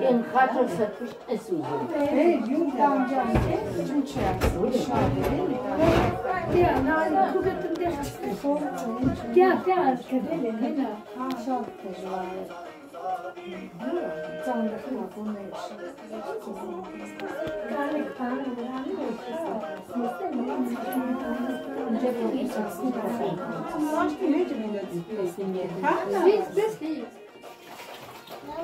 این خط رو ستوش اسوزه Biz biz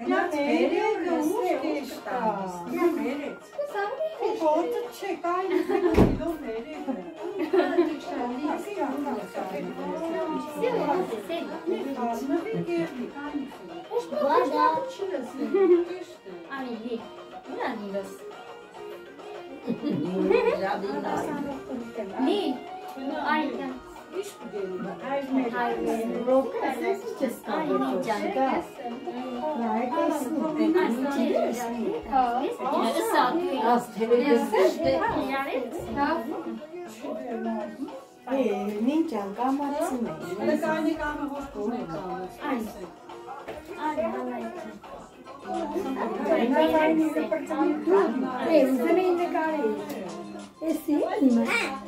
Америка, ушкишта. И Америка. Когато чекай, не се го до Америка. Guarda! Ами, ви, на ни да си. Ни, айде discutendo as melhores loucuras que estão no chegar. Az televizyon. Ee, ninja gamatsume. Ne kani kama hoştu. Ay. Ay. Ay. Ay. Ay. Ay.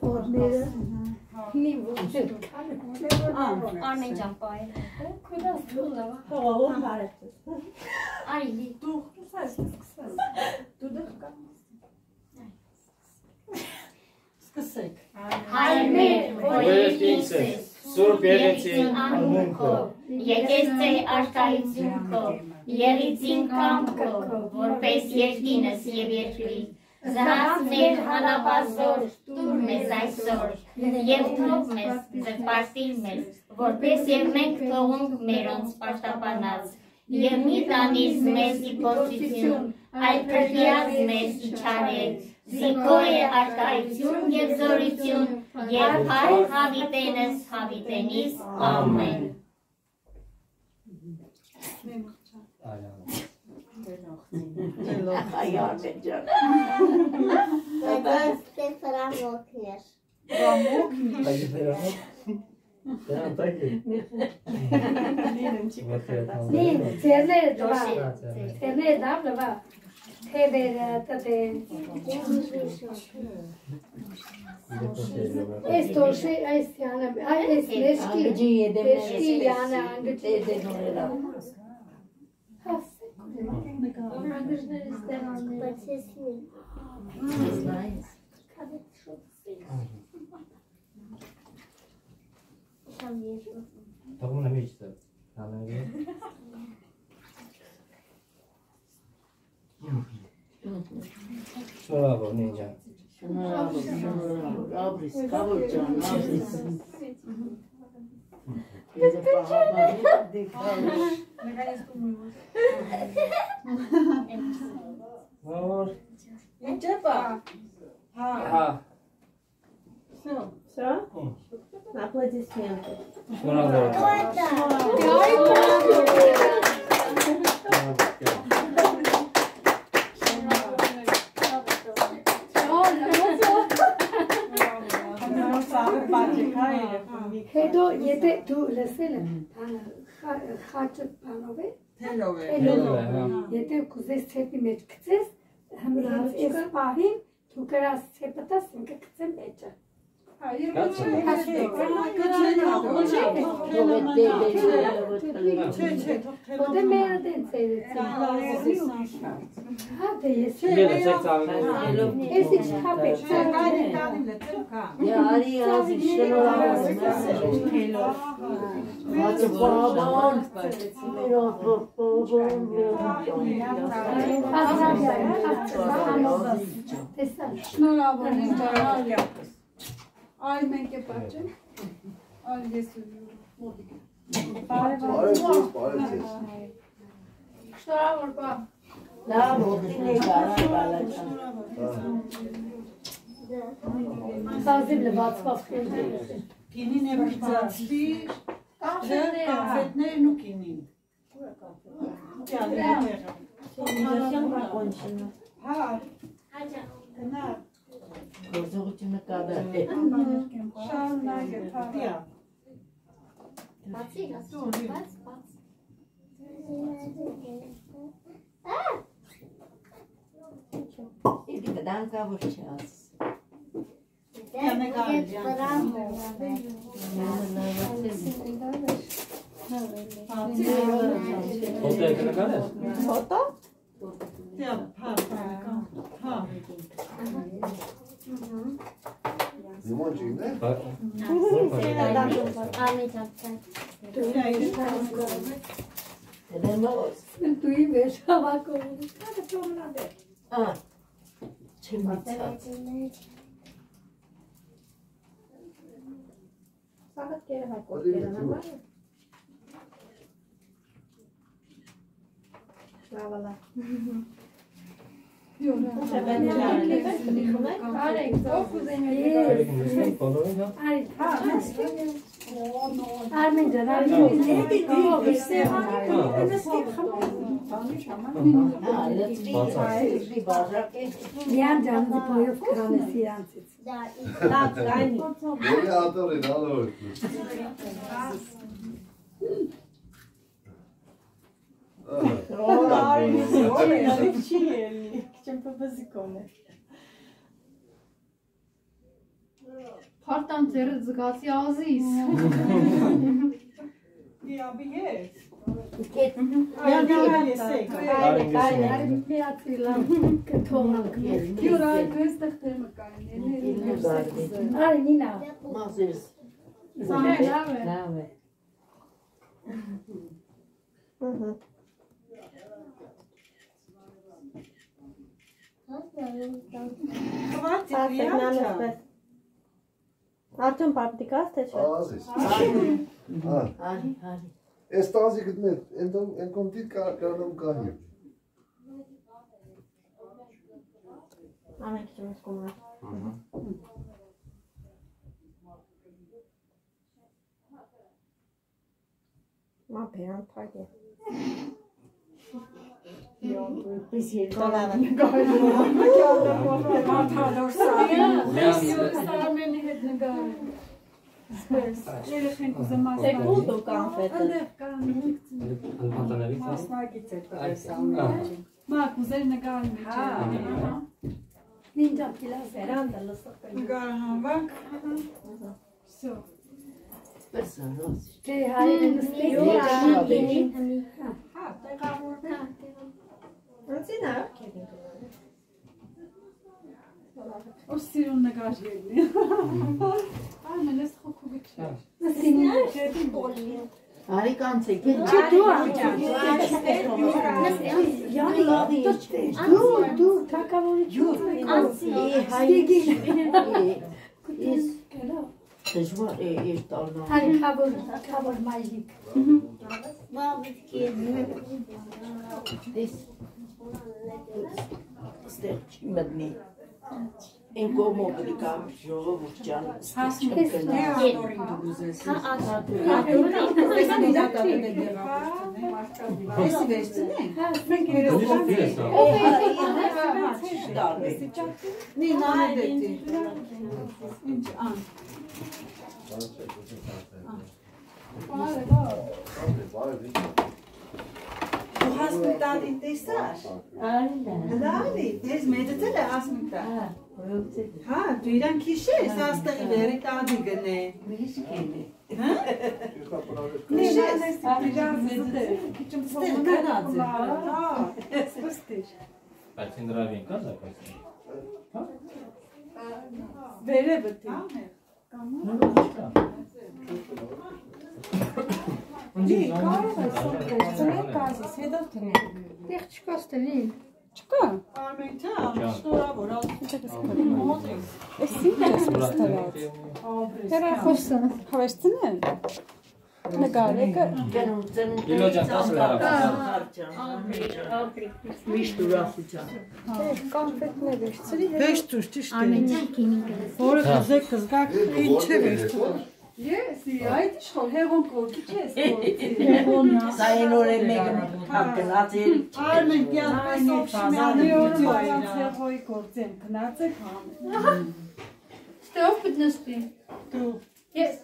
ֆորմերը մի ոչ Արմեն ջան պայել քուդաս դուլա հողով բարեցես Արի դու սկսած սկսած դու դուք կա սկսեք Հայմեր ոյեր կինսես Սուրբ Եղեցին անունքով եկես ցե արտահայտությունքով եղիցին կամքով որպես երկինս եւ երկրին Զահաց ձեր հանապազոր, տուր մեզ այսօր, և թող մեզ ձեր պարտիլ մեզ, որպես և մենք թողունք մերոնց պաշտապանած, և մի տանիս մեզ իպոսություն, այլ կրտիած մեզ իչարել, զիկո է արտայություն և զորություն, և հայր հավիտենս հավիտենիս, ամեն։ Մենք չա։ Այա։ Hayal edeceğim. Ben size selam okuyor. Ben okuyor. Hayır selam Selam takip. Neyim çıkıyor? Neyim? Terle de var. Terle de abla var. Tebere, tabe. Es torşe, es yani, es leşki, leşki yani, angıç. But his nice. Tam wieżu. To było na miejsce. Na lewie. Szalawo, और ఇంటప్పా హా హా tu le Հելով է։ Հելով է, հա։, հա։ Եթե կուզես ցեպի մեջ գցես, հմրած էս պահին դու գրած ցեպը տաս ինքը գցեմ մեջը։ Հա, երբ որ հասնի, կնա կնա, ոչ yesin. Bine de çek abi. Ezik kapet. Ya Ali yaz işte olamaz. Hadi babam. Բարև բարև։ Շնորհավոր բա։ Լավ, օգտին է գարա բալական։ Սազիվ լվացված քեզ։ Կինին է բիծացվի։ Կանֆետներն ու կինին։ Ու է կանֆետը։ Հա։ Հաջա։ Գնա։ Գործողությունը կադա։ Շարունակե, հա։ Patsy, hast du schon was? Patsy. Ah! Ele tá dando cabo de chance. Não, não, não. Volta? Volta? Volta? Volta? Çimitat. Hadi bir tur. Şöyle gitmişsin. Fotoğrafı ya. Ha, let's be. Bir bardak. Lian canlı koyup kranesi yansıt. Beni atarın alır. Partan teri zgati aziz. Ja, wie jetzt? Ket. Ja, die galja zeker. Aynen geçsin. Armin bir hatırlam. Katoğlan. Armina. Mazes. Sahi. Name. Hvati prijatja. Artem paprika steče. Aziz. Ah. Hadi hadi. Estás Хватит, я Արդեն պարտիկաս թե չէ։ Ազիս։ Արի, արի։ Էս տազի գտնել, ընդում ընդում դիտ կարանում կանի։ Ամեն քիչ մեզ կոմա։ Մա բերան թագե։ Ninja. Şey, halinin üstüne. Sinä O sirun ne gajeli. Aynen es koku biçer. Harikan çekin. Yani dur dur takavonu İyi hayır. İyi. İyi. Tecrübe iyi tamam. Hani kabul kabul majlik. This. Sterk med mig. En Իմ կողմով պետք է ժողովուրդ ջան ստիճ կգնա։ Հա ադա։ Ադա։ Ադա։ Ադա։ Du hast mich da in Tessage. Aynen. Dali, tez medetele hast mich da. Ha. Ha, du iran kişi, sas da ileri da digene. Hiç kendi. Kişi. Stil Kanadze. A, spustiš. Pa ti ndravi kaza pa si. Լի, կարող է սուպեր, ծնենք կազիս, հետո տնենք։ Տեղ չկա ստելի։ Չկա։ Արմենտա, շնորհավոր, ալտի։ Մոտրիս։ Էս ինչ ես ստարած։ Հերախոսը։ Հավերցնեն։ Նկարեկը գերում ծնունդը։ Իլո ջան 10 լավ։ Միշտ ուրախության։ Կոնֆետներ վերցրի։ Վերջ ճիշտ է։ Արմենտյան քինիկը։ Որը դուք զգաք ինչի վերցրու։ Ես, այդ իշխան հեղոն կորքի չես կորքի։ Հեղոնն է։ Սա այն օրը մեկը թափկնած էր։ Արմեն կյանքպես օփշմյանը յոթյո այն հեղոյի գործեմ գնացեք համ։ Ստով պատնստի։ Դու։ Ես։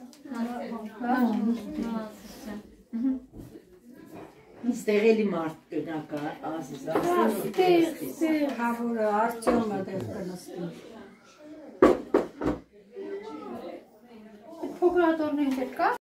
Իստեղ էլի մարդ կնակա, ասես, ասես։ Ստեղ, ստեղ, հավորը, արդյոմ է դեղ կնստի։ Փոքր հատորներ կա։